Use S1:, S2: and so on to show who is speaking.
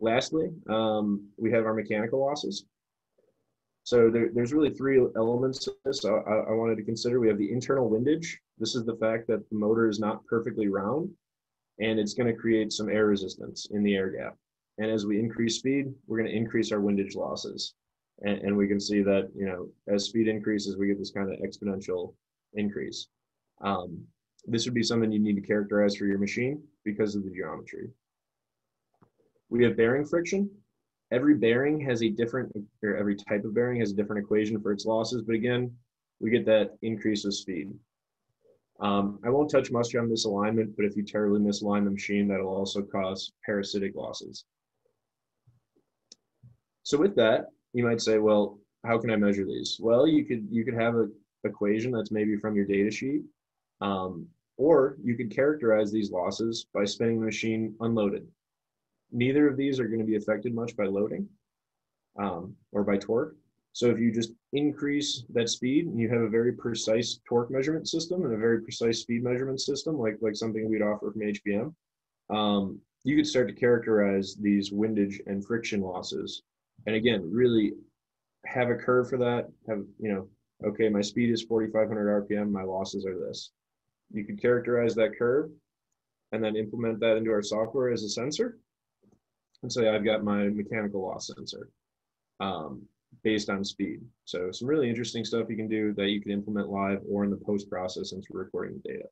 S1: Lastly, um, we have our mechanical losses. So there, there's really three elements to this I, I wanted to consider. We have the internal windage. This is the fact that the motor is not perfectly round and it's going to create some air resistance in the air gap. And as we increase speed, we're going to increase our windage losses. And, and we can see that, you know, as speed increases, we get this kind of exponential increase. Um, this would be something you need to characterize for your machine because of the geometry. We have bearing friction. Every bearing has a different, or every type of bearing has a different equation for its losses. But again, we get that increase of speed. Um, I won't touch much on misalignment, but if you terribly misalign the machine, that'll also cause parasitic losses. So with that, you might say, well, how can I measure these? Well, you could you could have an equation that's maybe from your data sheet, um, or you could characterize these losses by spinning the machine unloaded. Neither of these are going to be affected much by loading um, or by torque. So if you just increase that speed and you have a very precise torque measurement system and a very precise speed measurement system, like, like something we'd offer from HBM, um, you could start to characterize these windage and friction losses. And again, really have a curve for that. Have, you know, okay, my speed is 4,500 RPM, my losses are this. You could characterize that curve and then implement that into our software as a sensor and say I've got my mechanical loss sensor. Um, based on speed. So some really interesting stuff you can do that you can implement live or in the post process into recording the data.